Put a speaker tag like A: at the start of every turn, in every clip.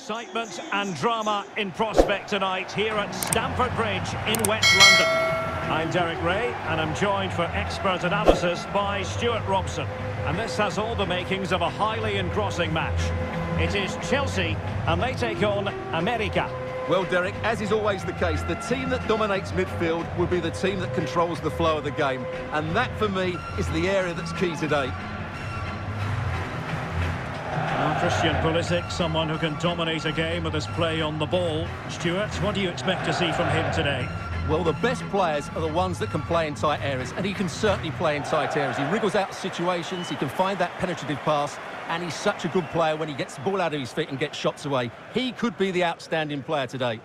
A: excitement and drama in prospect tonight here at Stamford Bridge in West London. I'm Derek Ray and I'm joined for expert analysis by Stuart Robson. And this has all the makings of a highly engrossing match. It is Chelsea and they take on America.
B: Well, Derek, as is always the case, the team that dominates midfield will be the team that controls the flow of the game. And that, for me, is the area that's key today.
A: Christian Pulisic, someone who can dominate a game with his play on the ball. Stuart, what do you expect to see from him today?
B: Well, the best players are the ones that can play in tight areas, and he can certainly play in tight areas. He wriggles out situations, he can find that penetrative pass, and he's such a good player when he gets the ball out of his feet and gets shots away. He could be the outstanding player today.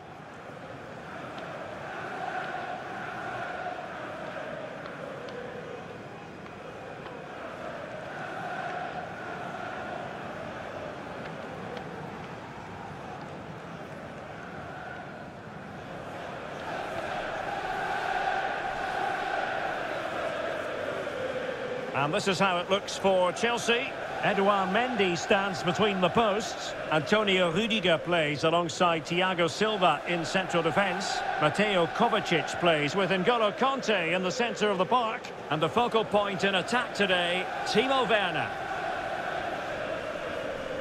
A: This is how it looks for Chelsea. Edouard Mendy stands between the posts. Antonio Rudiger plays alongside Thiago Silva in central defence. Mateo Kovacic plays with N'Golo Kante in the centre of the park. And the focal point in attack today, Timo Werner.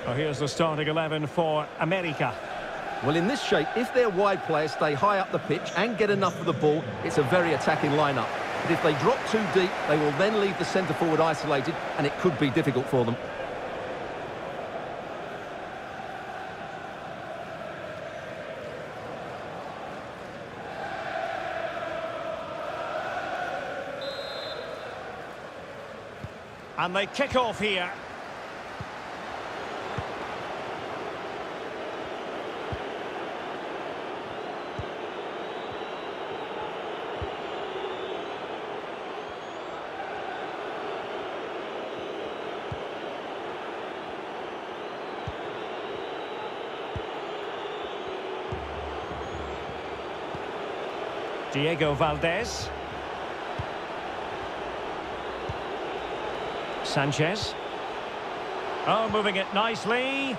A: Well, here's the starting 11 for America.
B: Well, in this shape, if their wide players stay high up the pitch and get enough of the ball, it's a very attacking lineup. But if they drop too deep, they will then leave the centre forward isolated, and it could be difficult for them.
A: And they kick off here. Diego Valdez. Sanchez. Oh, moving it nicely.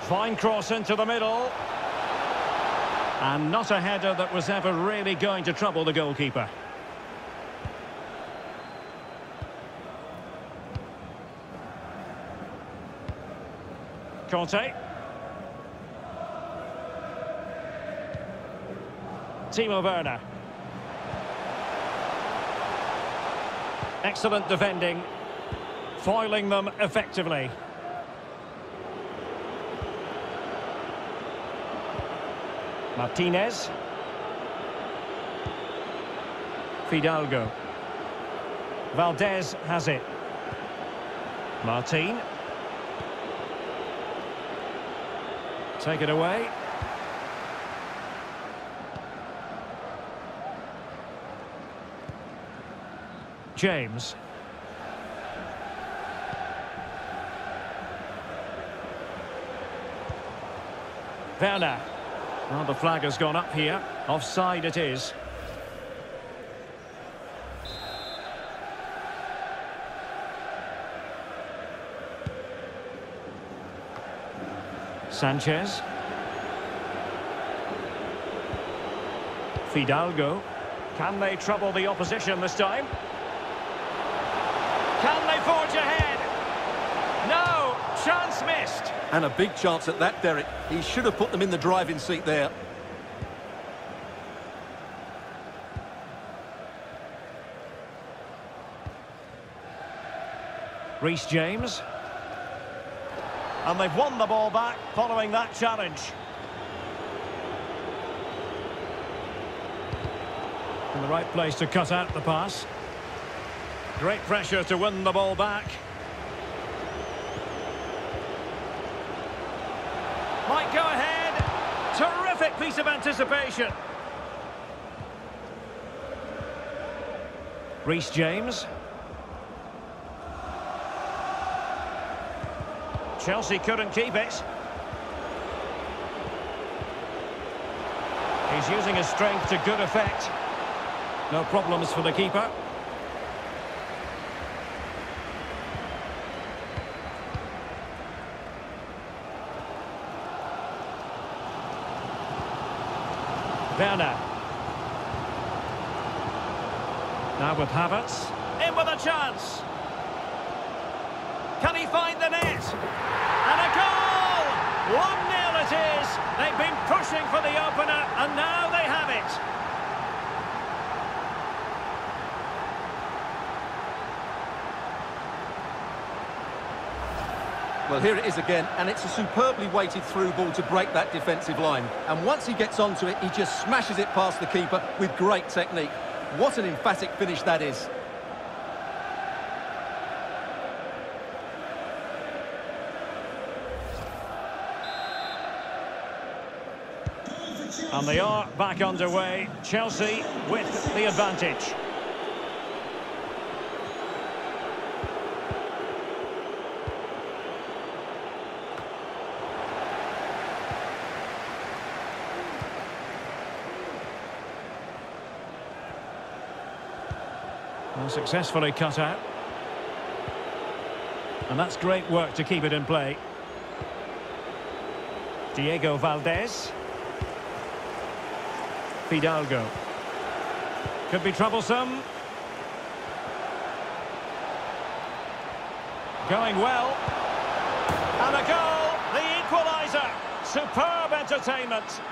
A: Fine cross into the middle. And not a header that was ever really going to trouble the goalkeeper. Kante. Timo Werner. Excellent defending. Foiling them effectively. Martinez. Fidalgo. Valdez has it. Martin. Take it away. James. Werner. Well, the flag has gone up here. Offside it is. Sanchez. Fidalgo. Can they trouble the opposition this time? Forge ahead? No! Chance missed!
B: And a big chance at that, Derek. He should have put them in the driving seat there.
A: Reece James. And they've won the ball back following that challenge. In the right place to cut out the pass. Great pressure to win the ball back. Might go ahead. Terrific piece of anticipation. Reece James. Chelsea couldn't keep it. He's using his strength to good effect. No problems for the keeper. Werner. Now with Havertz. In with a chance. Can he find the net? And a goal! 1-0 it is. They've been pushing for the opener, and now they have it.
B: Well, here it is again, and it's a superbly weighted through ball to break that defensive line. And once he gets onto it, he just smashes it past the keeper with great technique. What an emphatic finish that is.
A: And they are back underway. Chelsea with the advantage. Well, successfully cut out. And that's great work to keep it in play. Diego Valdez. Fidalgo. Could be troublesome. Going well. And a goal, the equaliser. Superb entertainment.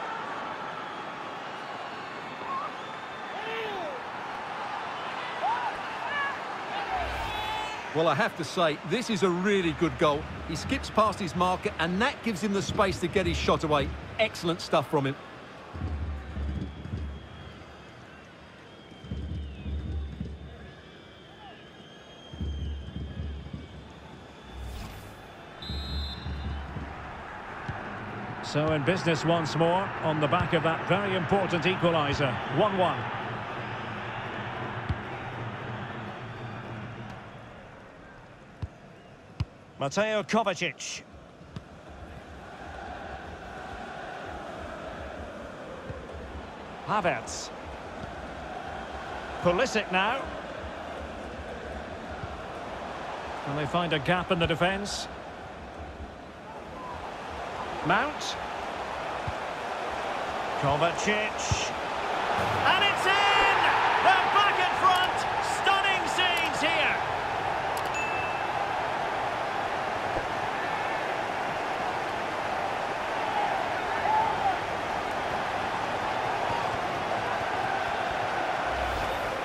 B: Well, I have to say, this is a really good goal. He skips past his marker, and that gives him the space to get his shot away. Excellent stuff from him.
A: So in business once more on the back of that very important equaliser. 1-1. Mateo Kovacic. Havertz. Pulisic now. Can they find a gap in the defence? Mount. Kovacic. And it's in! They're back in front! Stunning scenes here!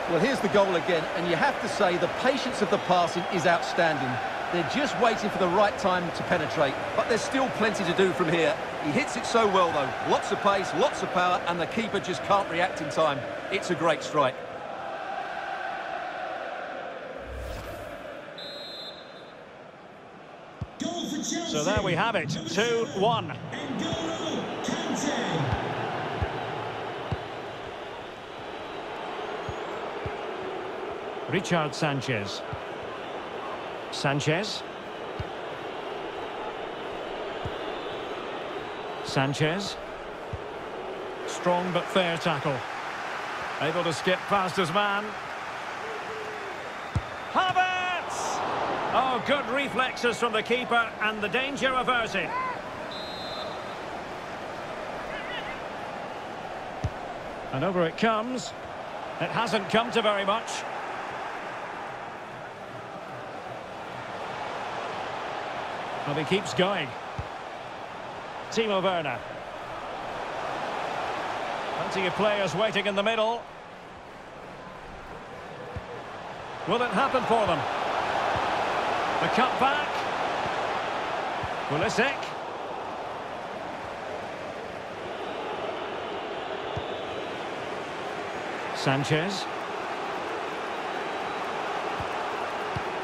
B: Well, here's the goal again, and you have to say the patience of the passing is outstanding. They're just waiting for the right time to penetrate, but there's still plenty to do from here. He hits it so well, though. Lots of pace, lots of power, and the keeper just can't react in time. It's a great strike.
A: So there we have it, 2-1. Richard Sanchez. Sanchez. Sanchez. Strong but fair tackle. Able to skip past his man. Havertz! Oh, good reflexes from the keeper and the danger averted. And over it comes. It hasn't come to very much. He keeps going. Timo Werner. Plenty of players waiting in the middle. Will it happen for them? The cut back. Pulisic. Sanchez.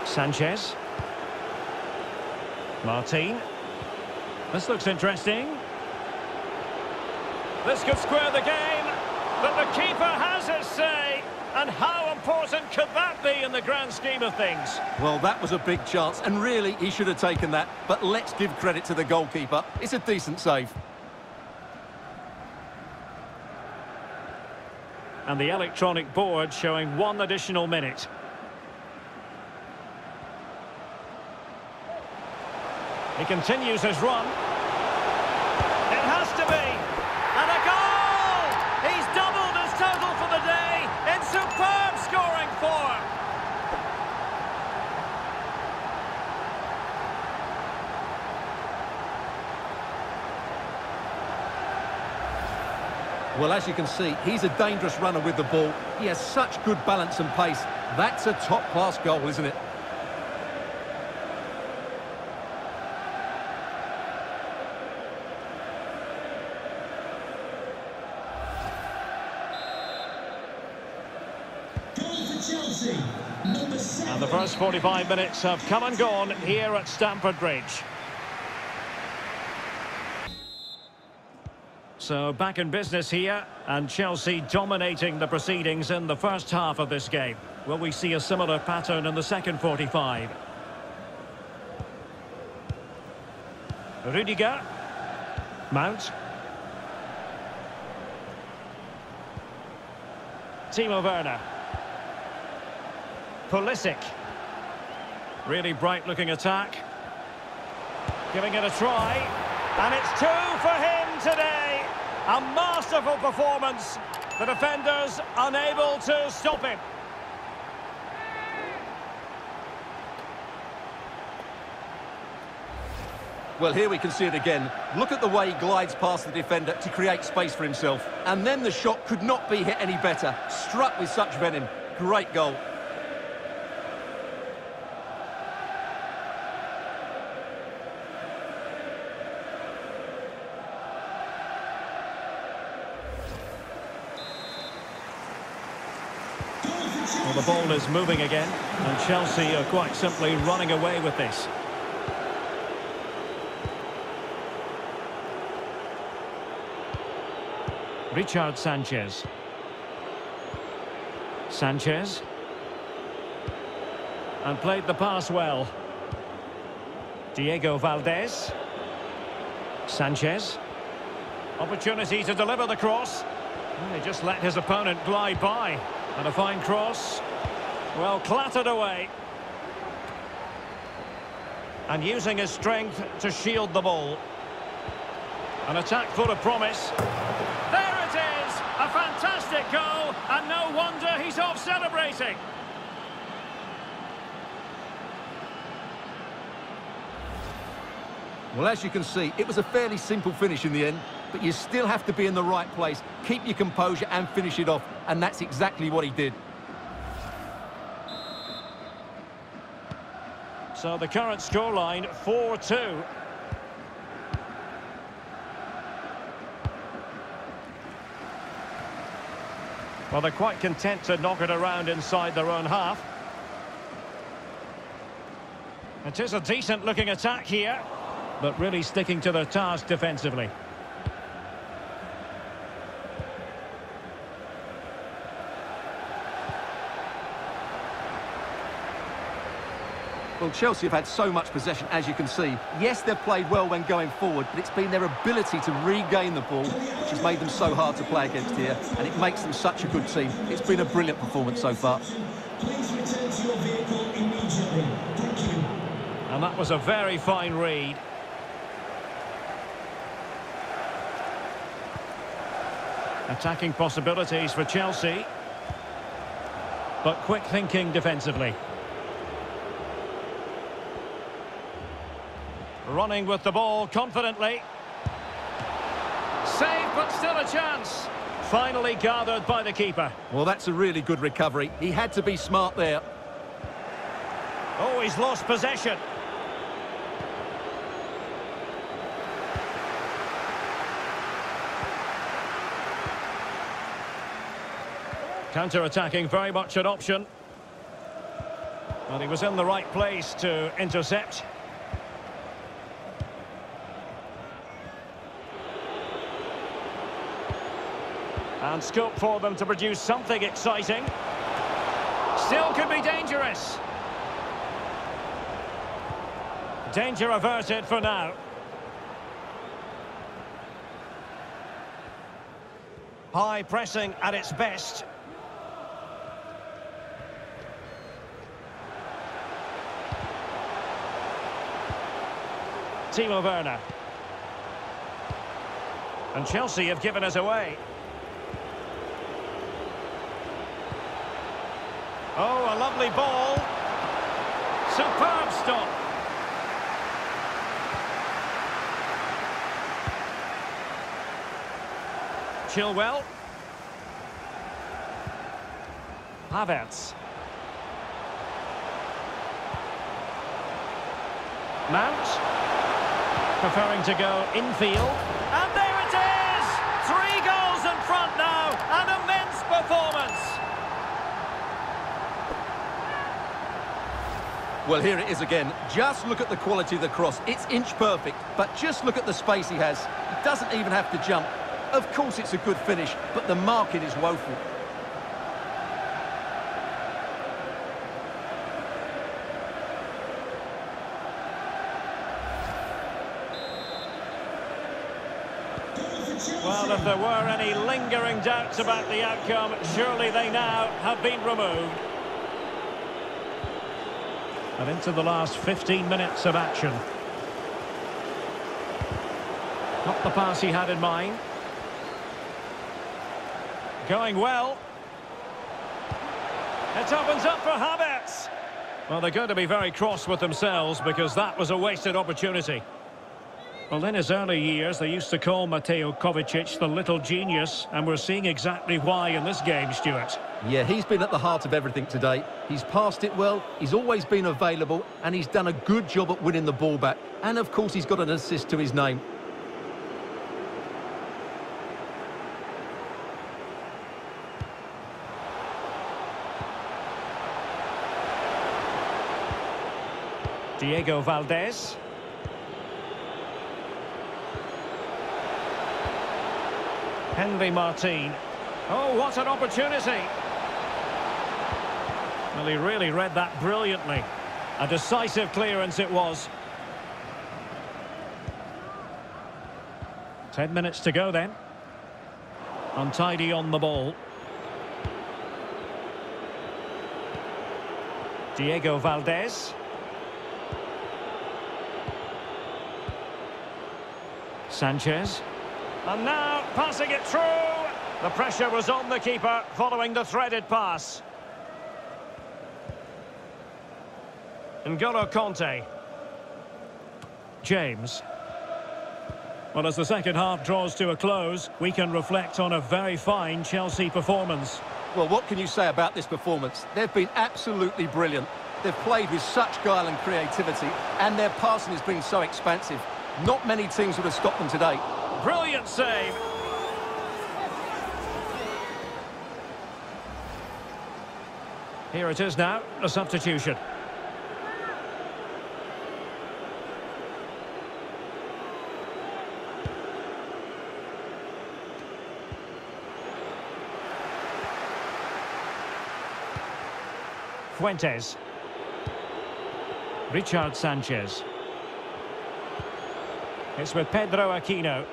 A: Sanchez. Martin. This looks interesting. This could square the game, but the keeper has his say. And how important could that be in the grand scheme of things?
B: Well, that was a big chance, and really, he should have taken that. But let's give credit to the goalkeeper. It's a decent save.
A: And the electronic board showing one additional minute. He continues his run. It has to be. And a goal! He's doubled his total for the day in superb scoring form.
B: Well, as you can see, he's a dangerous runner with the ball. He has such good balance and pace. That's a top-class goal, isn't it?
A: And first 45 minutes have come and gone here at Stamford Bridge. So back in business here, and Chelsea dominating the proceedings in the first half of this game. Will we see a similar pattern in the second 45? Rudiger. Mount. Timo Werner. Pulisic. Really bright-looking attack. Giving it a try. And it's two for him today. A masterful performance. The defenders unable to stop him.
B: Well, here we can see it again. Look at the way he glides past the defender to create space for himself. And then the shot could not be hit any better. Struck with such venom. Great goal.
A: Is moving again, and Chelsea are quite simply running away with this. Richard Sanchez. Sanchez. And played the pass well. Diego Valdez. Sanchez. Opportunity to deliver the cross. He just let his opponent glide by. And a fine cross. Well, clattered away. And using his strength to shield the ball. An attack full of promise. There it is! A fantastic goal, and no wonder he's off celebrating.
B: Well, as you can see, it was a fairly simple finish in the end, but you still have to be in the right place, keep your composure and finish it off, and that's exactly what he did.
A: So the current scoreline, 4-2. Well, they're quite content to knock it around inside their own half. It is a decent-looking attack here, but really sticking to their task defensively.
B: Well, Chelsea have had so much possession, as you can see. Yes, they've played well when going forward, but it's been their ability to regain the ball which has made them so hard to play against here, and it makes them such a good team. It's been a brilliant performance so far.
C: Please return to your vehicle immediately. Thank you.
A: And that was a very fine read. Attacking possibilities for Chelsea. But quick thinking defensively. Running with the ball confidently. Save, but still a chance. Finally gathered by the keeper.
B: Well, that's a really good recovery. He had to be smart there.
A: Oh, he's lost possession. Counter-attacking, very much an option. But he was in the right place to intercept. And scope for them to produce something exciting. Still could be dangerous. Danger averted for now. High pressing at its best. Timo Werner. And Chelsea have given us away. Oh, a lovely ball. Superb stop. Chilwell. Havertz. Mount. Preferring to go infield. And there it is! Three goals in front now. An immense performance.
B: Well, here it is again. Just look at the quality of the cross. It's inch perfect, but just look at the space he has. He doesn't even have to jump. Of course it's a good finish, but the marking is woeful.
A: Well, if there were any lingering doubts about the outcome, surely they now have been removed. And into the last 15 minutes of action. Not the pass he had in mind. Going well. It opens up for Havertz. Well, they're going to be very cross with themselves because that was a wasted opportunity. Well, in his early years, they used to call Mateo Kovacic the little genius, and we're seeing exactly why in this game, Stuart.
B: Yeah, he's been at the heart of everything today. He's passed it well, he's always been available, and he's done a good job at winning the ball back. And, of course, he's got an assist to his name.
A: Diego Valdez. Henry Martin. Oh, what an opportunity. Well, he really read that brilliantly. A decisive clearance it was. Ten minutes to go then. Untidy on the ball. Diego Valdez. Sanchez. And now passing it through. The pressure was on the keeper following the threaded pass. N'Golo Kante. James. Well, as the second half draws to a close, we can reflect on a very fine Chelsea performance.
B: Well, what can you say about this performance? They've been absolutely brilliant. They've played with such guile and creativity, and their passing has been so expansive. Not many teams would have stopped them today.
A: Brilliant save. Here it is now, a substitution. Fuentes. Richard Sanchez. It's with Pedro Aquino.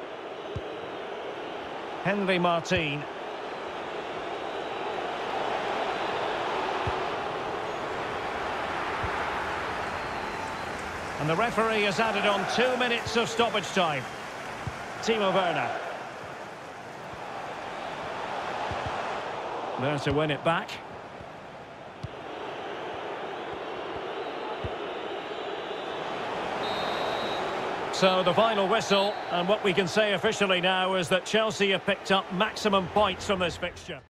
A: Henry Martin. And the referee has added on two minutes of stoppage time. Timo Werner. There to win it back. So the final whistle, and what we can say officially now is that Chelsea have picked up maximum points from this fixture.